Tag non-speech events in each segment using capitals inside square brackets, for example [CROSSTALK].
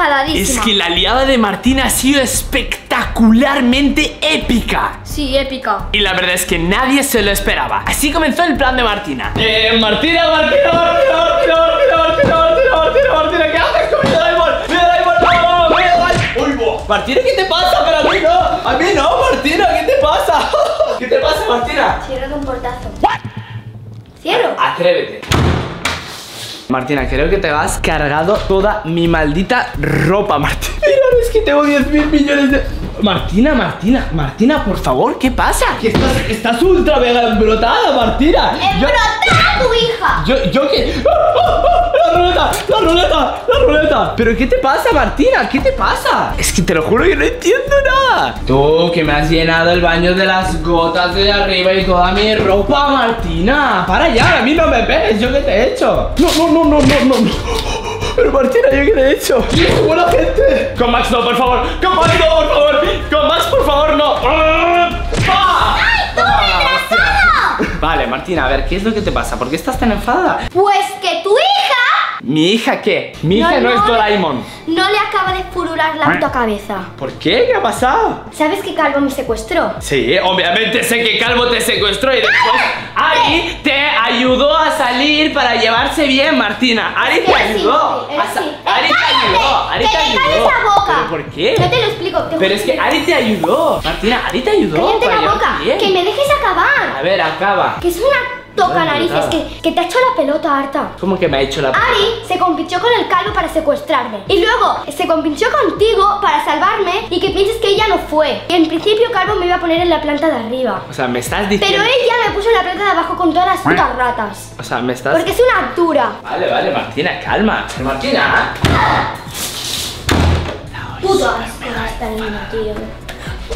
enfadadísima. Es que la liada de Martina ha sido espectacularmente épica. Sí, épica. Y la verdad es que nadie se lo esperaba. Así comenzó el plan de Martina. Eh, Martina, Martina, Martina, Martina, Martina, Martina, Martina, Martina, Martina, ¿qué haces con mi Daimon? ¡Mi Daimon, no, no, no! ¡Uy, bo! Martina, ¿qué te pasa? Pero a mí no, a mí no, Martina, ¿qué te pasa? [LAUGHS] ¿Qué te pasa, Martina? Cierro un portazo. Cierro. Atrévete. Martina, creo que te has cargado toda mi maldita ropa, Martina. Mira, es que tengo 10 mil millones de... Martina, Martina, Martina, por favor, ¿qué pasa? Que estás, estás ultra mega embrotada, Martina. Yo- ¡Embrotada tu hija! Yo, yo qué. ¡Ah, ah, ah! ¡La ruleta! ¡La ruleta! ¡La ruleta! ¿Pero qué te pasa, Martina? ¿Qué te pasa? Es que te lo juro que no entiendo nada. Tú, que me has llenado el baño de las gotas de arriba y toda mi ropa, Martina. Para ya, a mí no me pegues. ¿Yo qué te he hecho? No, no, no, no, no, no. Pero Martina, ¿yo qué te he hecho? ¡Y es buena gente! Con Max no, por favor. Con Max no, por favor. Con Max, por favor, no. ¡Ah! ¡Ah! Vale, Martina, a ver, ¿qué es lo que te pasa? ¿Por qué estás tan enfadada? Pues que ¿Mi hija qué? Mi hija no, No, es. Doraemon. no le acaba de furular la puta cabeza. ¿Por qué? ¿Qué ha pasado? ¿Sabes que Calvo me secuestró? Sí, obviamente sé que Calvo te secuestró y después Ari te ayudó a salir para llevarse bien, Martina. Ari te ayudó. Ari te ayudó. Ari ¡Que te ayudó. calles la boca! ¿Pero por qué? No te lo explico. te Pero es que Ari te ayudó. Martina, Ari te ayudó. Cállate la boca. bien. Que me dejes acabar. A ver, acaba. Que es una toca narices que, que te ha hecho la pelota harta. ¿Cómo que me ha hecho la Ari se compinchó con el calvo para secuestrarme Y luego se compinchó contigo para salvarme Y que pienses que ella no fue Y en principio Calvo me iba a poner en la planta de arriba O sea, me estás diciendo. Pero ella me puso en la planta de abajo con todas las putas ratas O sea, me estás. Porque es una dura Vale, vale, Martina, calma. Martina. Puto asco esta niña, tío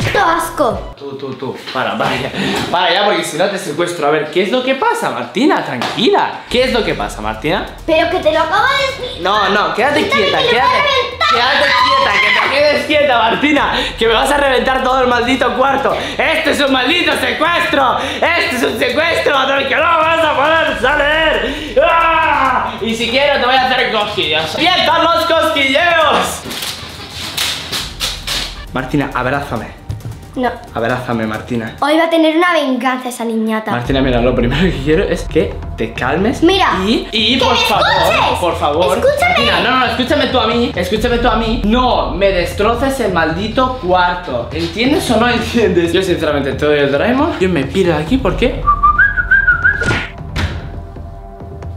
Puto asco Tú, tú, tú, para, para ya, para ya, porque si no te secuestro. A ver, ¿qué es lo que pasa, Martina? Tranquila. ¿Qué es lo que pasa, Martina? Pero que te lo acabo de explicar No, no, quédate quieta, quédate. Quédate quieta, que te quedes quieta, Martina. Que me vas a reventar todo el maldito cuarto. Este es un maldito secuestro. Este es un secuestro del que no vas a poder salir. ¡Ah! Y si quiero, te voy a hacer cosquillas. ¡Avientan los cosquilleos! Martina, abrázame. No Abrázame, Martina. Hoy va a tener una venganza esa niñata Martina, mira, lo primero que quiero es que te calmes. Mira, Y, y ¡que por me favor, escuches! por favor. ¡Escúchame! Martina, no, no, escúchame tú a mí. Escúchame tú a mí. No me destroces el maldito cuarto. ¿Entiendes o no entiendes? Yo, sinceramente, te doy el Doraemon. Yo me piro de aquí porque.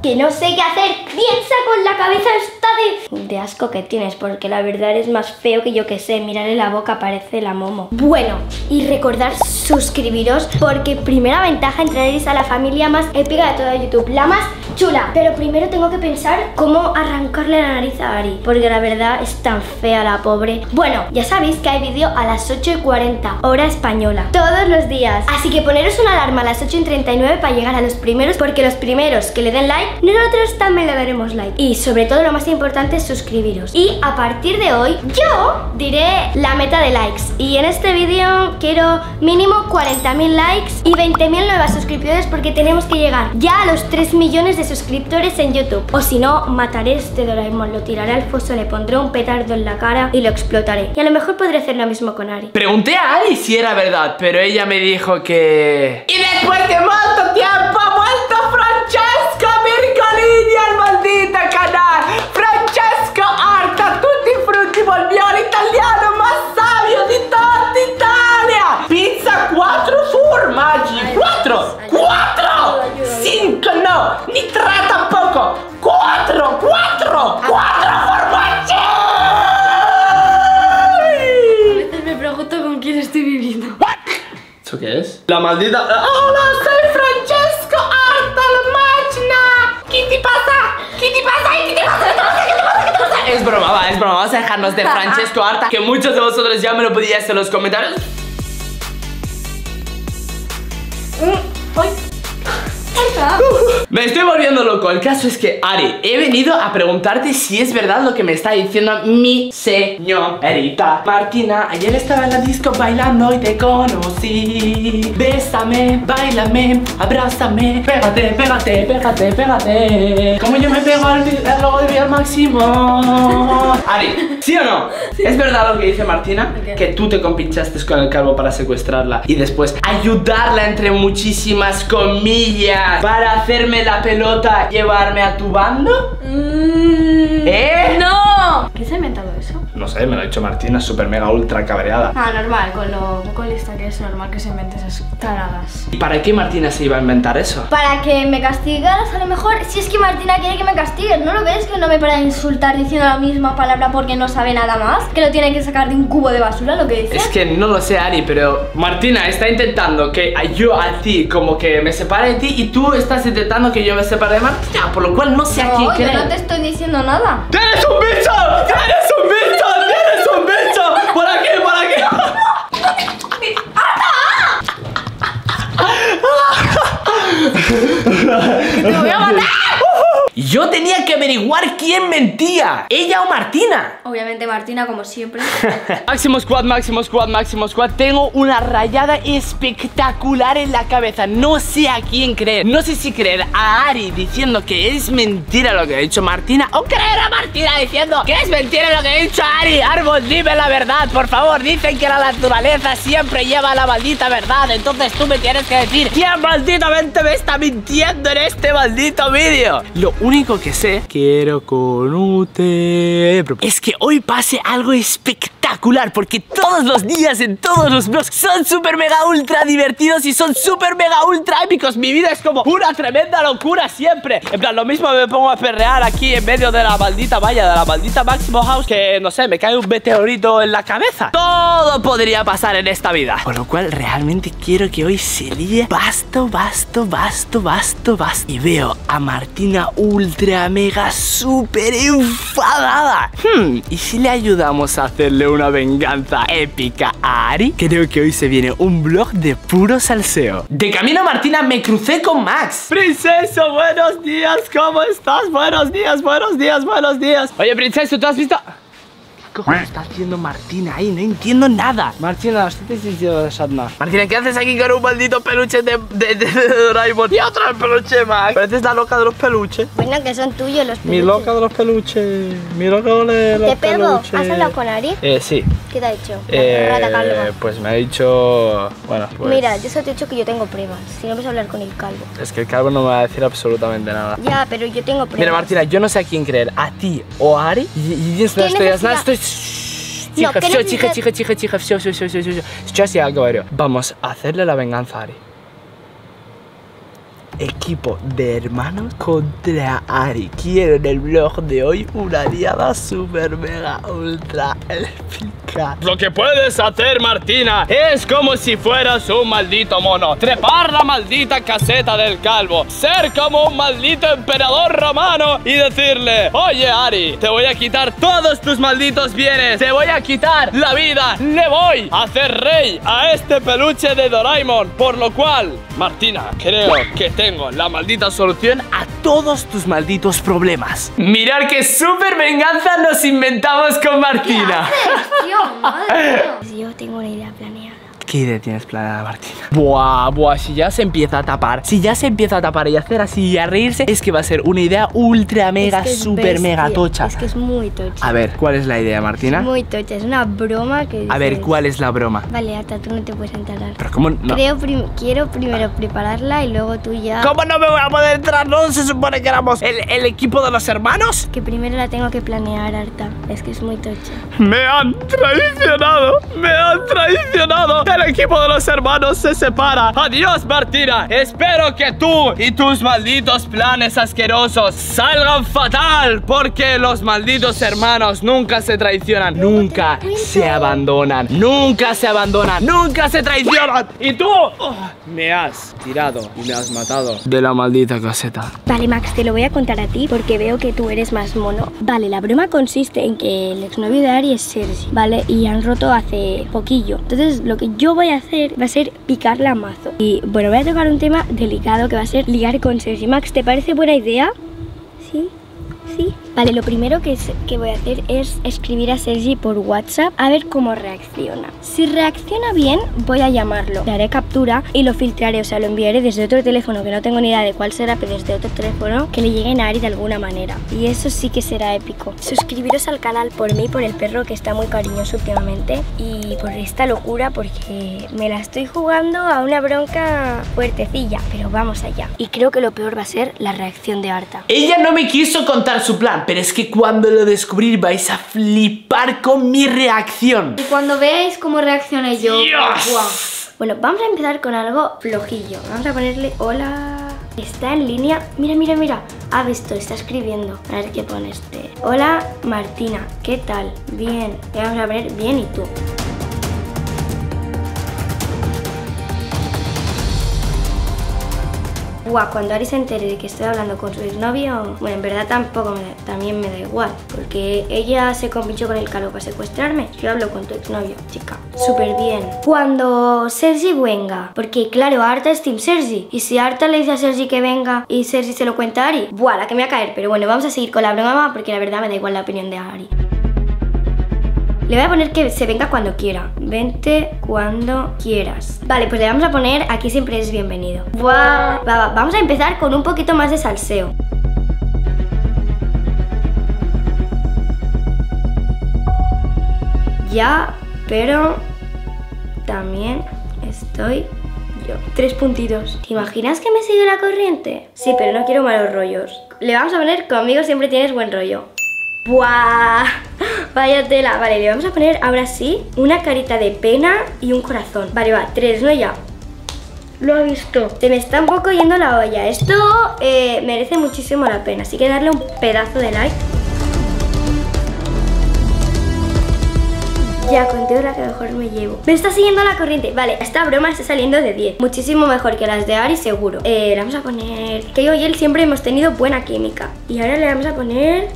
Que no sé qué hacer. Piensa con la cabeza esta de... De asco que tienes Porque la verdad eres más feo que yo que sé. Mirarle la boca parece la momo. Bueno, y recordar suscribiros Porque primera ventaja entraréis a la familia más épica de toda YouTube La más chula. Pero primero tengo que pensar cómo arrancarle la nariz a Ari Porque la verdad es tan fea la pobre. Bueno, ya sabéis que hay vídeo a las 8 y 40 Hora española Todos los días. Así que poneros una alarma a las 8 y 39 para llegar a los primeros Porque los primeros que le den like Nosotros también le daremos like. Y sobre todo lo más importante es suscribiros. Y a partir de hoy yo diré la meta de likes. Y en este vídeo quiero mínimo 40.000 likes Y 20.000 nuevas suscriptores Porque tenemos que llegar ya a los 3 millones de suscriptores en YouTube. O si no, mataré este Doraemon Lo tiraré al foso, le pondré un petardo en la cara Y lo explotaré. Y a lo mejor podré hacer lo mismo con Ari. Pregunté a Ari si era verdad, pero ella me dijo que. Y después de mucho tiempo maldita... ¡Hola! Soy Francesco Arta, máquina. ¿Qué te pasa? ¿Qué te pasa? ¿Qué te pasa? ¿Qué te pasa? ¿Qué te pasa? Es broma, va, es broma. Vamos a dejarnos de Francesco Arta, que muchos de vosotros ya me lo pedíais en los comentarios. Me estoy volviendo loco. El caso es que, Ari, he venido a preguntarte si es verdad lo que me está diciendo mi señorita Martina. Ayer estaba en la disco bailando y te conocí. Bésame, bailame, abrázame. Pégate, pégate, pégate, pégate. Como yo me pego al, odio al máximo. Ari, ¿sí o no? ¿Es verdad lo que dice Martina? Que tú te compinchaste con el calvo para secuestrarla y después ayudarla entre muchísimas comillas para hacerme la pelota, llevarme a tu bando? Mm, ¿Eh? ¡No! Sé, me lo ha dicho Martina, super mega ultra cabreada. Ah, normal, con lo poco lista que es normal que se invente esas taradas. ¿Y para qué Martina se iba a inventar eso? Para que me castigaras a lo mejor. Si es que Martina quiere que me castigues, ¿no lo ves? Que no me para insultar diciendo la misma palabra porque no sabe nada más. Que lo tiene que sacar de un cubo de basura, lo que dice. Es que no lo sé, Ari, pero Martina está intentando que yo a ti como que me separe de ti y tú estás intentando que yo me separe de Martina, por lo cual no sé a quién no, yo creer. no te estoy diciendo nada. ¡Tienes un bicho! ¡Tienes un bicho! ¡Tienes un bicho! ¿Por aquí? ¿Por aquí? ¡Te voy a matar! Yo tenía que averiguar quién mentía, ella o Martina. Obviamente Martina, como siempre. [LAUGHS] Máximo squad, máximo squad, máximo squad. Tengo una rayada espectacular en la cabeza. No sé a quién creer. No sé si creer a Ari diciendo que es mentira lo que ha dicho Martina O creer a Martina diciendo que es mentira lo que ha dicho Ari. Árbol, dime la verdad, por favor. Dicen que la naturaleza siempre lleva la maldita verdad. Entonces tú me tienes que decir ¿Quién malditamente me está mintiendo en este maldito vídeo? Lo único que sé Quiero con usted. Es que hoy pase algo espectacular Porque todos los días en todos los vlogs Son súper mega ultra divertidos Y son súper mega ultra épicos. Mi vida es como una tremenda locura siempre. En plan, lo mismo me pongo a perrear aquí En medio de la maldita valla De la maldita Máximo House Que, no sé, me cae un meteorito en la cabeza. Todo podría pasar en esta vida. Por lo cual realmente quiero que hoy se líe Basto, basto, basto, basto, basto. Y veo a Martina ultra mega súper enfadada. Hmm, ¿y si le ayudamos a hacerle una venganza épica a Ari? Creo que hoy se viene un vlog de puro salseo De camino a Martina me crucé con Max Princeso, buenos días, ¿cómo estás? Buenos días, buenos días, buenos días Oye, Princeso, ¿tú has visto...? ¿Qué cojones está haciendo Martina ahí? No entiendo nada. Martina, ¿qué te diciendo de Sadma? Martina, ¿qué haces aquí con un maldito peluche de, de, de, de Doraemon? Y otro peluche más. Pareces la loca de los peluches. Bueno, que son tuyos los Mi loca de los peluches. Mi loca de los ¿Te pego? peluches. ¿Has hablado con Ari? Eh, sí. ¿Qué te ha dicho? Eh, pues me ha dicho. Bueno, pues. Mira, yo solo te he dicho que yo tengo pruebas. Si no vas a hablar con el calvo. Es que el calvo no me va a decir absolutamente nada. Ya, pero yo tengo pruebas. Mira, Martina, yo no sé a quién creer, a ti o a Ari. Y, y es ¿Qué estoy, necesidad? estoy. No, Тихо, ¿qué все, necesidad? тихо, тихо, тихо, тихо, все, все, все, все, все, все. Сейчас я говорю. Vamos a hacerle la venganza a Ari. Equipo de hermanos contra Ari. Quiero en el vlog de hoy una diada super mega ultra épica. Lo que puedes hacer, Martina, es como si fueras un maldito mono. Trepar la maldita caseta del calvo. Ser como un maldito emperador romano y decirle: Oye, Ari, te voy a quitar todos tus malditos bienes. Te voy a quitar la vida. Le voy a hacer rey a este peluche de Doraemon. Por lo cual, Martina, creo que tengo la maldita solución a todos tus malditos problemas. Mirar qué super venganza nos inventamos con Martina. Tío, madre mía. Yo tengo una idea. ¿Qué idea tienes planeada, Martina? Buah, buah, si ya se empieza a tapar, si ya se empieza a tapar y a hacer así y a reírse, es que va a ser una idea ultra mega, Es que es super mega tocha. Es que es muy tocha. A ver, ¿cuál es la idea, Martina? Muy tocha. Es una broma que. A ver, dices, ¿cuál es la broma? Vale, Ata, tú no te puedes enterar. Pero ¿cómo no? Creo prim- quiero primero prepararla y luego tú ya. ¿Cómo no me voy a poder entrar? ¿No se supone que éramos el, el equipo de los hermanos? Que primero la tengo que planear, Arta. Es que es muy tocha. Me han traicionado, me han traicionado. El equipo de los hermanos se separa. Adiós, Martina. Espero que tú y tus malditos planes asquerosos salgan fatal, porque los malditos hermanos nunca se traicionan, nunca se abandonan, nunca se abandonan, nunca se traicionan. Y tú oh, me has tirado y me has matado de la maldita caseta. Vale, Max, te lo voy a contar a ti porque veo que tú eres más mono. Vale, la broma consiste en que el exnovio de Ari es Sergi, ¿vale? Y han roto hace poquillo. Entonces, lo que yo voy a hacer va a ser picarla a mazo. Y bueno, voy a tocar un tema delicado que va a ser ligar con Sergi. Max, ¿te parece buena idea? ¿Sí? ¿Sí? Vale, lo primero que, es- que voy a hacer es escribir a Sergi por WhatsApp a ver cómo reacciona. Si reacciona bien, voy a llamarlo. Le haré captura y lo filtraré, o sea, lo enviaré desde otro teléfono que no tengo ni idea de cuál será, pero desde otro teléfono que le lleguen a Ari de alguna manera. Y eso sí que será épico. Suscribiros al canal por mí, por el perro que está muy cariñoso últimamente y por esta locura porque me la estoy jugando a una bronca fuertecilla, pero vamos allá. Y creo que lo peor va a ser la reacción de Arta. Ella no me quiso contar su plan, pero es que cuando lo descubrí vais a flipar con mi reacción. Y cuando veáis cómo reaccione yo, Dios. ¡guau! Bueno, vamos a empezar con algo flojillo. Vamos a ponerle hola. Está en línea. Mira, mira, mira. Ha visto, está escribiendo. A ver qué pone este. Hola, Martina. ¿Qué tal? Bien. Vamos a poner bien y tú. Guau, cuando Ari se entere de que estoy hablando con su exnovio, bueno, en verdad tampoco me, también me da igual, porque ella se convinció con el calo para secuestrarme. Yo hablo con tu exnovio, chica. Súper bien. Cuando Sergi venga, porque claro, Arta es Team Sergi, y si Arta le dice a Sergi que venga y Sergi se lo cuenta a Ari, buah, la que me va a caer. Pero bueno, vamos a seguir con la broma porque la verdad me da igual la opinión de Ari. Le voy a poner que se venga cuando quiera. Vente cuando quieras. Vale, pues le vamos a poner aquí siempre es bienvenido. Buah. Va, va, vamos a empezar con un poquito más de salseo. Ya, pero también estoy yo. Tres puntitos. ¿Te imaginas que me sigue la corriente? Sí, pero no quiero malos rollos. Le vamos a poner conmigo siempre tienes buen rollo. ¡Buah! Vaya tela. Vale, le vamos a poner ahora sí una carita de pena y un corazón. Vale, va, tres, ¿no? Ya. Lo ha visto. Se me está un poco yendo la olla. Esto eh, merece muchísimo la pena. Así que darle un pedazo de like. Ya, contigo la que mejor me llevo. Me está siguiendo la corriente. Vale, esta broma está saliendo de 10. Muchísimo mejor que las de Ari, seguro. Eh, le vamos a poner... Que yo y él siempre hemos tenido buena química. Y ahora le vamos a poner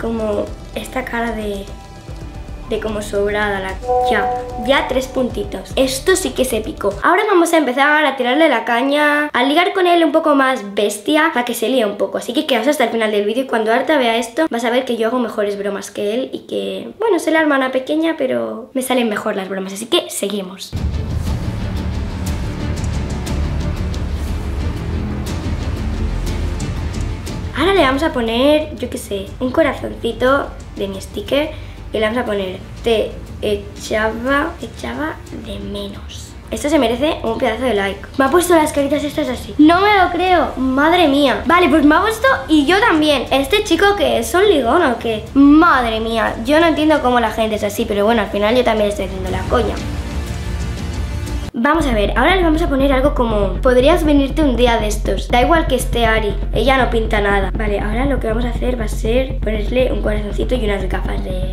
como esta cara de... De como sobrada la... Ya, ya tres puntitos. Esto sí que es épico. Ahora vamos a empezar a tirarle la caña, a ligar con él un poco más bestia, para que se líe un poco. Así que quedaos hasta el final del vídeo y cuando Arta vea esto, vas a ver que yo hago mejores bromas que él y que, bueno, soy la hermana pequeña, pero me salen mejor las bromas. Así que seguimos. Ahora le vamos a poner, yo qué sé, un corazoncito de mi sticker y le vamos a poner te echaba, echaba de menos. Esto se merece un pedazo de like. Me ha puesto las caritas estas así. No me lo creo. Madre mía. Vale, pues me ha puesto y yo también. ¿Este chico que es un ligón o qué? Madre mía. Yo no entiendo cómo la gente es así, pero bueno, al final yo también estoy haciendo la coña. Vamos a ver, ahora le vamos a poner algo como Podrías venirte un día de estos. Da igual que esté Ari, ella no pinta nada. Vale, ahora lo que vamos a hacer va a ser Ponerle un corazoncito y unas gafas de...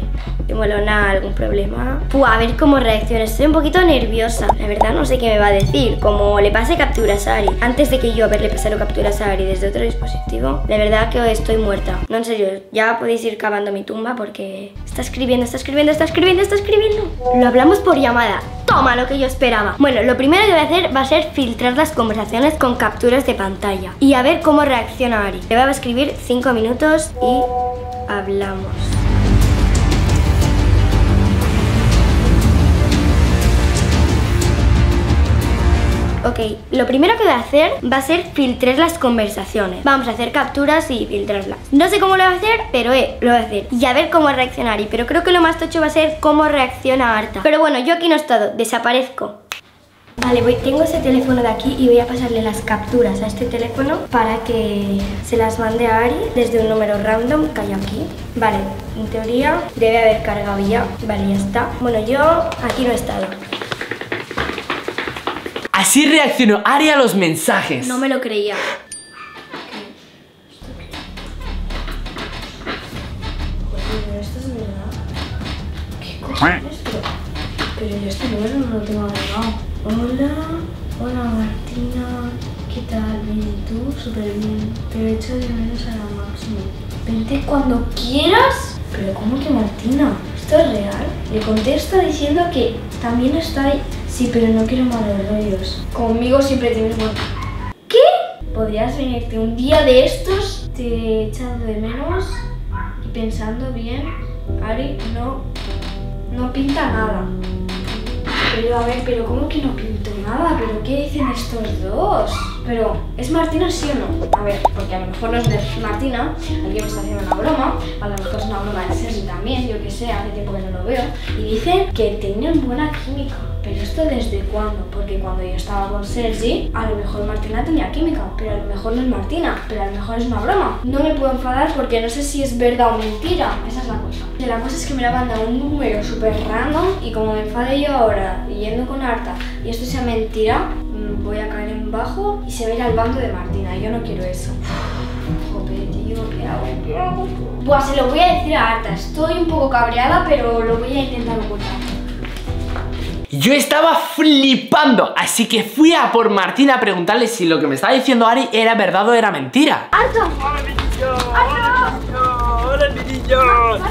Molona, algún problema. Puh, a ver cómo reacciona, estoy un poquito nerviosa. La verdad no sé qué me va a decir. Como le pase capturas a Ari Antes de que yo haberle pasado capturas a Ari desde otro dispositivo La verdad que estoy muerta. No, en serio, ya podéis ir cavando mi tumba Porque está escribiendo, está escribiendo, está escribiendo, está escribiendo. Lo hablamos por llamada. Toma lo que yo esperaba. Bueno, lo primero que voy a hacer va a ser filtrar las conversaciones con capturas de pantalla y a ver cómo reacciona Ari. Le voy a escribir 5 minutos y hablamos. Ok, lo primero que voy a hacer va a ser filtrar las conversaciones. Vamos a hacer capturas y filtrarlas. No sé cómo lo voy a hacer, pero eh, lo voy a hacer. Y a ver cómo reacciona Ari. Pero creo que lo más tocho va a ser cómo reacciona Arta. Pero bueno, yo aquí no he estado, desaparezco. Vale, voy, tengo ese teléfono de aquí y voy a pasarle las capturas a este teléfono para que se las mande a Ari desde un número random que hay aquí. Vale, en teoría debe haber cargado ya. Vale, ya está. Bueno, yo aquí no he estado. Así reaccionó Ari a los mensajes. No me lo creía. ¿Esto es verdad? ¿Qué cosa es esto? Pero yo este número no lo tengo agregado. Hola, hola Martina, ¿qué tal? Bien, ¿y tú? Súper bien. Te echo de menos a la máxima. Vente cuando quieras. Pero ¿cómo que Martina? ¿Esto es real? Le contesto diciendo que también está ahí. Sí, pero no quiero malos rollos. Conmigo siempre tienes buen... ¿Qué? ¿Podrías venirte un día de estos? Te he echado de menos. pensando bien, Ari no, no pinta nada. Pero a ver, pero ¿cómo que no pinto nada? ¿Pero qué dicen estos dos? Pero, ¿es Martina sí o no? A ver, porque a lo mejor no es de Martina, alguien me está haciendo una broma, a lo mejor es una broma de Sergi también, yo que sé, hace tiempo que no lo veo. Y dicen que tienen buena química. Pero esto desde cuándo? Porque cuando yo estaba con Sergi, a lo mejor Martina tenía química, pero a lo mejor no es Martina, pero a lo mejor es una broma. No me puedo enfadar porque no sé si es verdad o mentira. Esa es la cosa. Y la cosa es que me la manda un número súper random y como me enfade yo ahora yendo con Arta y esto sea mentira, mm, voy a caer en bajo y se va a ir al bando de Martina. Yo no quiero eso. Joder, tío, ¿qué hago? ¿Qué hago? Buah, se lo voy a decir a Arta. Estoy un poco cabreada, pero lo voy a intentar ocultar. Yo estaba flipando, así que fui a por Martina a preguntarle si lo que me estaba diciendo Ari era verdad o era mentira. ¡Arta! Hola mi niño,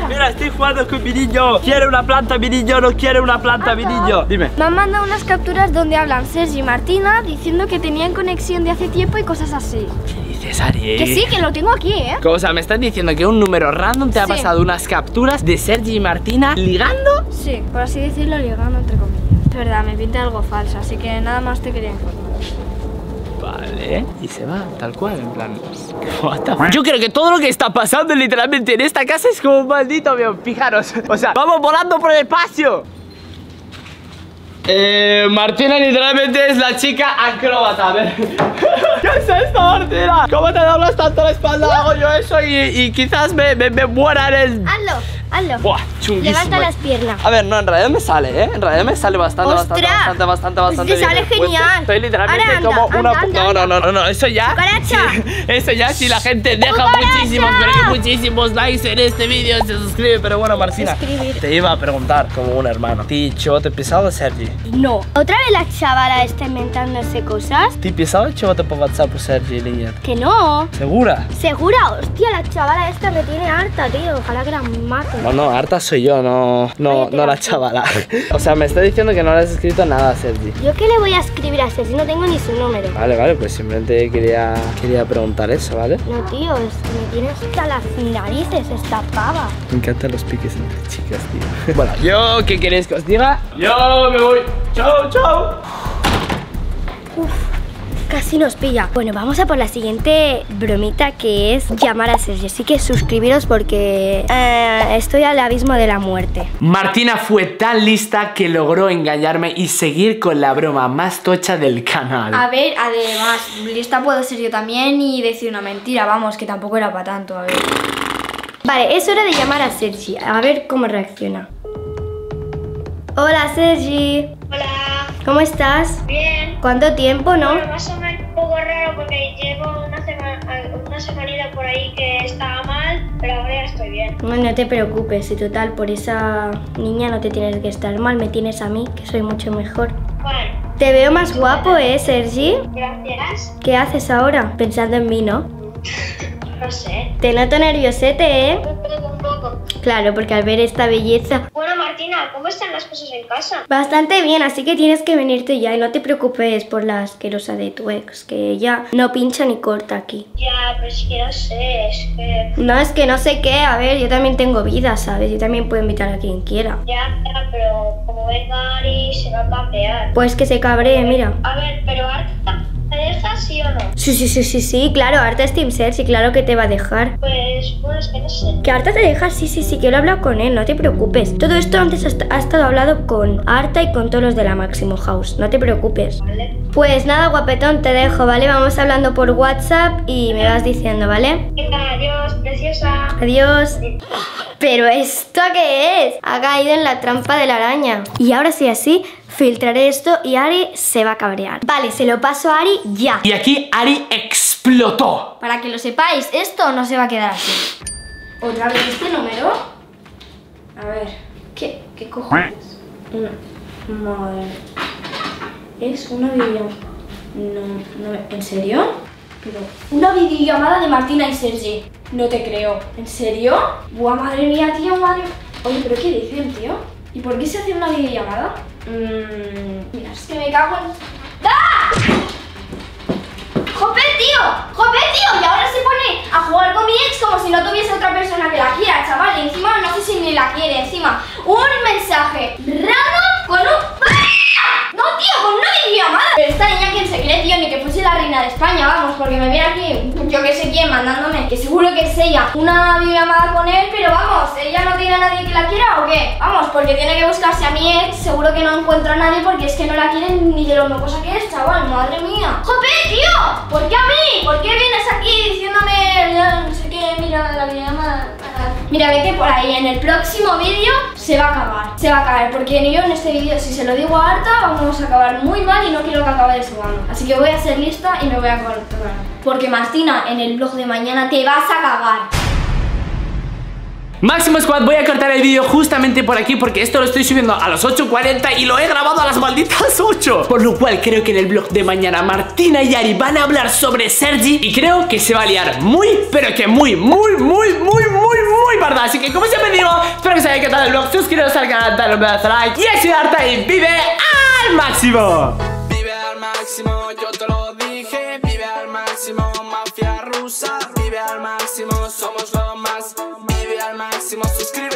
mira estoy jugando con mi niño Quiere una planta mi niño, no quiere una planta mi niño Dime Me han mandado unas capturas donde hablan Sergi y Martina diciendo que tenían conexión de hace tiempo y cosas así. ¿Qué dices Ari? Que sí, que lo tengo aquí, ¿eh? O sea, me están diciendo que un número random te ha Sí. pasado unas capturas de Sergi y Martina ligando. Sí, por así decirlo, ligando entre comillas. Es verdad, me pinta algo falso, así que nada más te quería informar. Vale, y se va, tal cual, en plan. [LAUGHS] what the fuck. Yo creo que todo lo que está pasando literalmente en esta casa es como un maldito avión, fijaros. [LAUGHS] O sea, vamos volando por el espacio. Eh, Martina literalmente es la chica acróbata, a ver. [LAUGHS] ¿Qué es esto, Martina? ¿Cómo te doblas tanto la espalda? Hago yo eso y, y quizás me, me, me muera en el... Hazlo, hazlo. Buah, chunguísimo. Levanta las piernas. A ver, no, en realidad me sale, ¿eh? En realidad me sale bastante, bastante, ¡Ostras! bastante, bastante, Pues bastante. te sale bien. Pues genial. Estoy literalmente anda, como una... anda, no, no, no, no, no, eso ya... ¡Cucaracha! [LAUGHS] Eso ya si la gente deja ¡Cucaracha! muchísimos, pero que muchísimos likes en este vídeo, se suscribe, pero bueno, Marcina, te iba a preguntar como un hermano. ¿Ti chivote pisado, Sergi? No. ¿Otra vez la chavala está inventándose cosas? ¿Ti pisado chivote por WhatsApp, Sergi, niña? Que no. ¿Segura? ¿Segura? Hostia, la chavala esta me tiene harta, tío. Ojalá que la mate. No, no, harta soy yo, no, no, no la la chavala. [LAUGHS] [LAUGHS] O sea, me está diciendo que no le has escrito nada a Sergi. ¿Yo qué le voy a escribir a Sergi? No tengo ni su número. Vale, vale, pues simplemente quería, quería preguntar eso, ¿vale? No, tío, es que me tiene hasta las narices esta pava. Me encantan los piques entre chicas, tío. [LAUGHS] Bueno, ¿yo qué queréis que os diga? Yo me voy. Chao, chao. Casi nos pilla. Bueno, vamos a por la siguiente bromita que es llamar a Sergi. Así que suscribiros porque eh, estoy al abismo de la muerte. Martina fue tan lista que logró engañarme y seguir con la broma más tocha del canal. A ver, además, lista puedo ser yo también y decir una mentira, vamos, que tampoco era para tanto, a ver. Vale, es hora de llamar a Sergi. A ver cómo reacciona. Hola, Sergi. Hola, ¿Cómo estás? bien. ¿Cuánto tiempo, no? Bueno, más o menos un poco raro porque llevo una, semana, una semanita por ahí que estaba mal, pero ahora ya estoy bien. No, no te preocupes, y total, por esa niña no te tienes que estar mal, me tienes a mí, que soy mucho mejor. Bueno, Te veo más guapo, ¿eh, Sergi? gracias. ¿Qué haces ahora? Pensando en mí, ¿no? [LAUGHS] No sé, Te noto nerviosete, ¿eh? un poco, un poco. Claro, porque al ver esta belleza... Bueno, Martina, ¿cómo están las cosas en casa? Bastante bien, así que tienes que venirte ya y no te preocupes por la asquerosa de tu ex, que ella no pincha ni corta aquí. Ya, pero es que no sé, es que... No, es que no sé qué, a ver, yo también tengo vida, ¿sabes? Yo también puedo invitar a quien quiera. Ya, ya, pero como venga Ari se va a campear. Pues que se cabree, mira. A ver, pero Arta, ¿te dejas sí o no? Sí, sí, sí, sí, sí, claro, Arta es Team Sergi, claro que te va a dejar. Pues, bueno, es que no sé. Que Arta te deja, sí, sí, sí, que lo he hablado con él, no te preocupes. Todo esto antes ha estado hablado con Arta y con todos los de la Máximo House, no te preocupes. Vale. Pues nada, guapetón, te dejo, ¿vale? Vamos hablando por WhatsApp y me vas diciendo, ¿vale? Venga, adiós, preciosa. Adiós. ¿Pero esto qué es? Ha caído en la trampa de la araña. Y ahora sí, así, filtraré esto y Ari se va a cabrear. Vale, se lo paso a Ari ya. Y aquí Ari explotó. Para que lo sepáis, esto no se va a quedar así. ¿Otra vez este número? A ver, ¿qué, qué cojones? Una, madre. Es una video... No, no, ¿en serio? Pero, una videollamada de Martina y Sergi. No te creo. ¿En serio? Buah, madre mía, tío, madre... Oye, ¿pero qué dicen, tío? ¿Y por qué se hace una videollamada? Mmm... Mira, es que me cago en... ¡Ah! ¡Jopete! tío! ¡Jope, tío! Y ahora se pone a jugar con mi ex como si no tuviese otra persona que la quiera, chaval. Y encima no sé si ni la quiere. Encima, un mensaje raro con un... ¡Ah! No, tío, con una videollamada. Pero esta niña, ¿quién se cree, tío? Ni que fuese la reina de España, vamos. Me viene aquí, yo que sé quién, mandándome. Que seguro que es ella. Una videollamada con él, pero vamos, ella no tiene a nadie que la quiera o qué? Vamos, porque tiene que buscarse a mi ex. Seguro que no encuentro a nadie porque es que no la quieren ni de lo mocosa que es, chaval. Madre mía. ¡Jope, tío! ¿Por qué a mí? ¿Por qué vienes aquí diciéndome no sé qué? Mira la videollamada. Mira, vete por ahí. En el próximo vídeo se va a acabar. Se va a acabar. Porque yo en este vídeo, si se lo digo a Arta, vamos a acabar muy mal y no quiero que acabe de su mano. Así que voy a ser lista y me voy a controlar. Porque Martina, en el blog de mañana te vas a cagar. Máximo Squad, voy a cortar el vídeo justamente por aquí porque esto lo estoy subiendo a las 8.40 y lo he grabado a las malditas 8 Por lo cual creo que en el blog de mañana Martina y Ari van a hablar sobre Sergi Y creo que se va a liar muy, pero que muy, muy, muy, muy, muy, muy verdad Así que como siempre digo, espero que os haya encantado el blog Suscribiros al canal, dale un pedazo like Y así harta y vive al máximo Vive al máximo, yo te lo dije. Vive al máximo, mafia rusa. Vive al máximo, somos lo más. Vive al máximo, suscríbete.